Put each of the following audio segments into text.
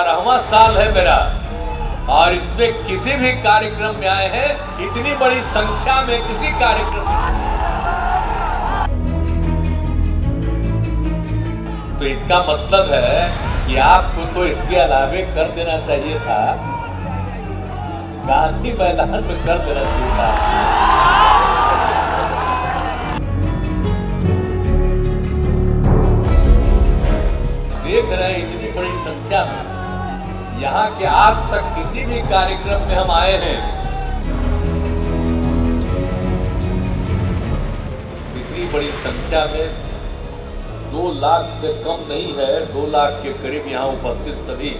अठारहवा साल है मेरा। और इसमें किसी भी कार्यक्रम में आए हैं, इतनी बड़ी संख्या में किसी कार्यक्रम में तो इसका मतलब है कि आपको तो इसके अलावे कर देना चाहिए था। गांधी मैदान में कर देना चाहिए था। कार्यक्रम में हम आए हैं। इतनी बड़ी संख्या में, दो लाख से कम नहीं है, दो लाख के करीब यहाँ उपस्थित सभी।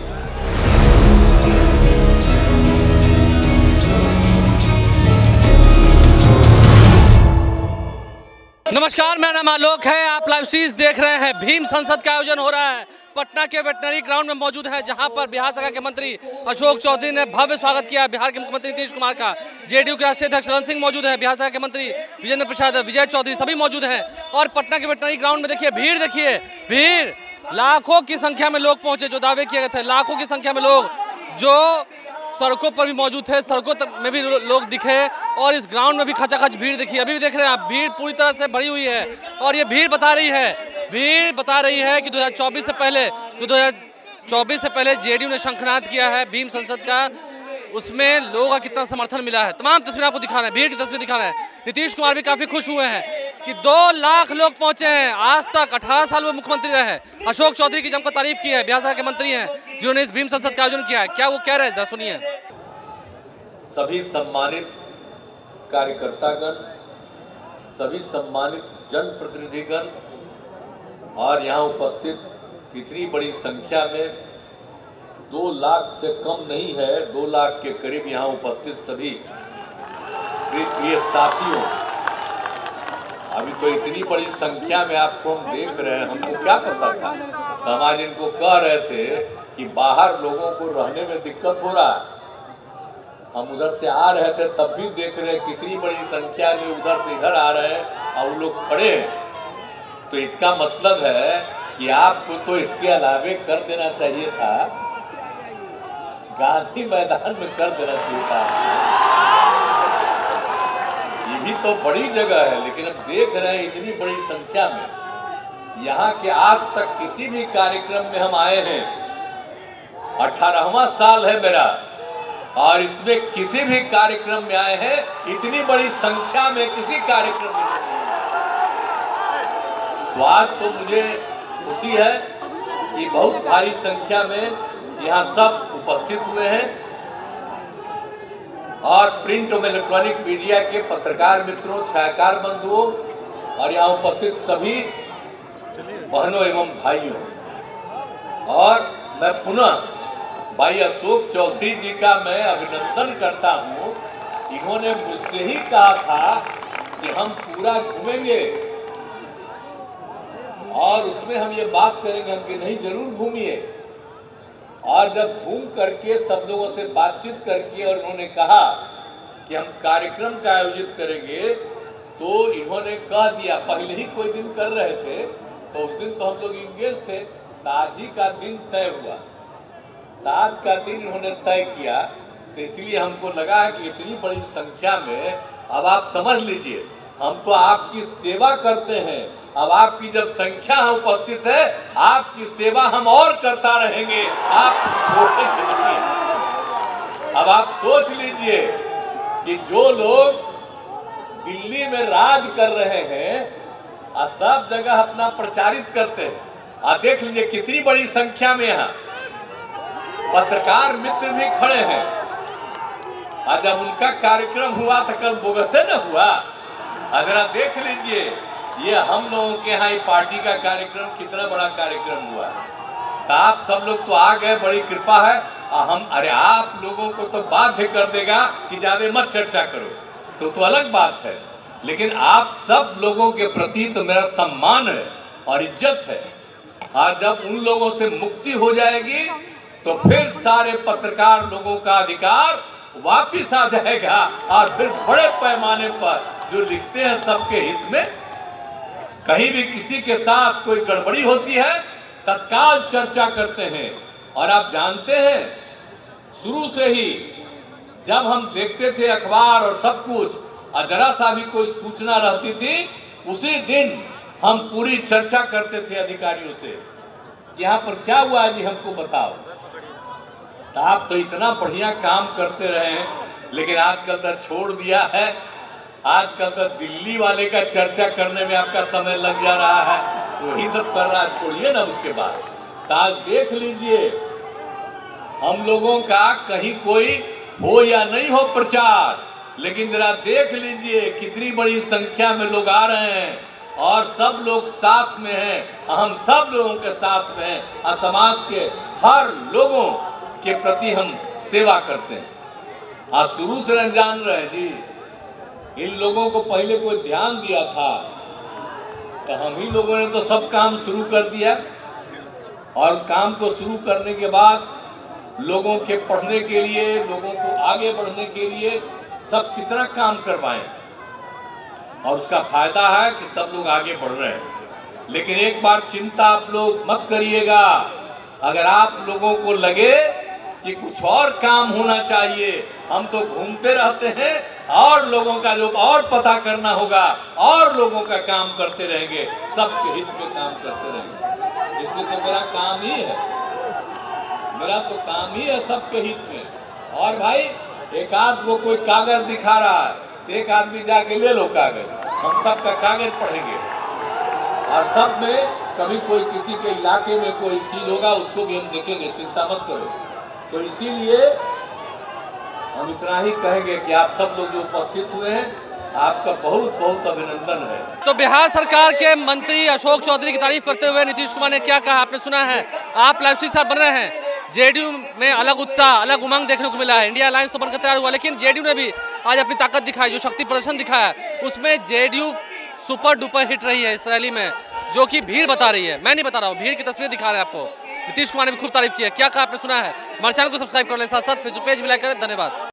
नमस्कार, मेरा नाम आलोक है, आप लाइव सीरीज़ देख रहे हैं, भीम संसद का आयोजन हो रहा है। पटना के वेटनरी ग्राउंड में मौजूद है, जहाँ पर बिहार सरकार के मंत्री अशोक चौधरी ने भव्य स्वागत किया बिहार के मुख्यमंत्री नीतीश कुमार का। जेडीयू के राष्ट्रीय अध्यक्ष रन सिंह मौजूद है। बिहार सरकार के मंत्री विजेंद्र प्रसाद, विजय चौधरी सभी मौजूद हैं। और पटना के वेटनरी ग्राउंड में देखिए, भीड़ देखिए, भीड़। लाखों की संख्या में लोग पहुँचे, जो दावे किए गए थे, लाखों की संख्या में लोग जो सड़कों पर भी मौजूद थे, सड़कों में भी लोग दिखे और इस ग्राउंड में भी खचाखच भीड़ दिखी। अभी भी देख रहे हैं आप, भीड़ पूरी तरह से भरी हुई है और ये भीड़ बता रही है भीड़ बता रही है कि 2024 से पहले, जो 2024 से पहले जेडीयू ने शंखनाद किया है भीम संसद का, उसमें लोगों का कितना समर्थन मिला है। तमाम तस्वीरें आपको दिखा रहे हैं, भीड़ की तस्वीर दिखा रहे हैं। नीतीश कुमार भी काफ़ी खुश हुए हैं कि दो लाख लोग पहुँचे हैं। आज तक अठारह साल में मुख्यमंत्री रहे। अशोक चौधरी की जमकर तारीफ़ की है, बिहार के मंत्री हैं, जिन्होंने इस भीम संसद का आयोजन किया है। क्या वो कह रहे हैं? सुनिए। सभी सम्मानित कार्यकर्तागण, सभी सम्मानित जनप्रतिनिधिगण और यहाँ उपस्थित इतनी बड़ी संख्या में दो लाख से कम नहीं है, दो लाख के करीब यहाँ उपस्थित सभी प्रिय साथियों। अभी तो इतनी बड़ी संख्या में आपको हम देख रहे हैं, हमको क्या पता था? तो हम आज इनको कह रहे थे कि बाहर लोगों को रहने में दिक्कत हो रहा है। हम उधर से आ रहे थे, तब भी देख रहे कितनी बड़ी संख्या में उधर से इधर आ रहे हैं और वो लोग खड़े हैं। तो इसका मतलब है कि आपको तो इसके अलावे कर देना चाहिए था। गांधी मैदान में कर देना चाहिए था। ये भी तो बड़ी जगह है, लेकिन अब देख रहे हैं इतनी बड़ी संख्या में। यहाँ के आज तक किसी भी कार्यक्रम में हम आए हैं। अठारहवा साल है मेरा, और इसमें किसी भी कार्यक्रम में आए हैं, इतनी बड़ी संख्या में किसी कार्यक्रम में। तो आज तो मुझे खुशी है कि बहुत भारी संख्या में यहाँ सब उपस्थित हुए हैं। और प्रिंट और इलेक्ट्रॉनिक मीडिया के पत्रकार मित्रों छायाकार बंधुओं और यहाँ उपस्थित सभी बहनों एवं भाइयों। और मैं पुनः भाई अशोक चौधरी जी का मैं अभिनंदन करता हूँ। इन्होंने मुझसे ही कहा था कि हम पूरा घूमेंगे। और उसमें हम ये बात करेंगे, हम कि नहीं, ज़रूर घूमिए। और जब घूम करके सब लोगों से बातचीत करके और उन्होंने कहा कि हम कार्यक्रम का आयोजित करेंगे तो इन्होंने कह दिया, पहले ही कोई दिन कर रहे थे तो उस दिन तो हम लोग इंगेज थे। तो आज ही का दिन तय हुआ। तो आज का दिन इन्होंने तय किया तो इसलिए हमको लगा कि इतनी बड़ी संख्या में, अब आप समझ लीजिए, हम तो आपकी सेवा करते हैं। अब आपकी जब संख्या उपस्थित है, आपकी सेवा हम और करता रहेंगे। आप अब आप सोच लीजिए कि जो लोग दिल्ली में राज कर रहे हैं और सब जगह अपना प्रचारित करते हैं। और देख लीजिए कितनी बड़ी संख्या में यहाँ पत्रकार मित्र भी खड़े हैं। और जब उनका कार्यक्रम हुआ तो कल बोगसे न हुआ। जरा देख लीजिए। ये हम लोगों के यहाँ पार्टी का कार्यक्रम, कितना बड़ा कार्यक्रम हुआ तो आप सब लोग तो आ गए, बड़ी कृपा है। और हम, अरे आप लोगों को तो बाध्य कर देगा कि ज़्यादा मत चर्चा करो। तो तो अलग बात है। लेकिन आप सब लोगों के प्रति तो मेरा सम्मान है और इज़्ज़त है। और जब उन लोगों से मुक्ति हो जाएगी तो फिर सारे पत्रकार लोगों का अधिकार वापिस आ जाएगा। और फिर बड़े पैमाने पर जो लिखते हैं सबके हित में कहीं भी किसी के साथ कोई गड़बड़ी होती है, तत्काल चर्चा करते हैं। और आप जानते हैं, शुरू से ही जब हम देखते थे अखबार और सब कुछ, और जरा सा भी कोई सूचना रहती थी, उसी दिन हम पूरी चर्चा करते थे अधिकारियों से। यहाँ पर क्या हुआ है जी हमको बताओ? तो आप तो इतना बढ़िया काम करते रहे हैं, लेकिन आजकल तो छोड़ दिया है। आजकल तो दिल्ली वाले का चर्चा करने में आपका समय लग जा रहा है। वही सब कर रहा छोड़िए ना उसके बाद। तो आज देख लीजिए। हम लोगों का कहीं कोई हो या नहीं हो प्रचार, लेकिन जरा देख लीजिए कितनी बड़ी संख्या में लोग आ रहे हैं और सब लोग साथ में हैं हम सब लोगों के साथ में हैं, और समाज के हर लोगों के प्रति हम सेवा करते हैं। आज शुरू से जान रहे हैं, जी। इन लोगों को पहले कोई ध्यान दिया था तो हम ही लोगों ने तो सब काम शुरू कर दिया। और उस काम को शुरू करने के बाद लोगों के पढ़ने के लिए, लोगों को आगे बढ़ने के लिए सब कितना काम करवाएँ। और उसका फ़ायदा है कि सब लोग आगे बढ़ रहे हैं। लेकिन एक बार चिंता आप लोग मत करिएगा। अगर आप लोगों को लगे कि कुछ और काम होना चाहिए। हम तो घूमते रहते हैं, और लोगों का जो और पता करना होगा, और लोगों का काम करते रहेंगे, सबके हित में काम करते रहेंगे। इसलिए तो मेरा काम ही है। मेरा तो काम ही है सबके हित में। और भाई, एक आध वो कोई कागज़ दिखा रहा है, एक आदमी जाके ले लो कागज़। हम सबका कागज़ पढ़ेंगे। और सब में कभी कोई किसी के इलाके में कोई चीज़ होगा, उसको भी हम देखेंगे, चिंता मत करो। तो इसीलिए हम इतना ही कहेंगे कि आप सब लोग जो उपस्थित हुए हैं, आपका बहुत बहुत अभिनंदन है। तो बिहार सरकार के मंत्री अशोक चौधरी की तारीफ़ करते हुए नीतीश कुमार ने क्या कहा? आपने सुना है, आप लाइव साथ बन रहे हैं। जेडीयू में अलग उत्साह, अलग उमंग देखने को मिला है। इंडिया अलायंस तो बनकर तैयार हुआ, लेकिन जेडीयू ने भी आज अपनी ताकत दिखाई, जो शक्ति प्रदर्शन दिखाया, उसमें जेडीयू सुपर डुपर हिट रही है इस रैली में, जो कि भीड़ बता रही है। मैं नहीं बता रहा हूँ, भीड़ की तस्वीर दिखा रहे हैं आपको। नीतीश कुमार ने भी खूब तारीफ़ किया क्या कहा आपने? सुना है। हमारे चैनल को सब्सक्राइब कर लें। साथ साथ फेसबुक पेज भी लाइक करें। धन्यवाद।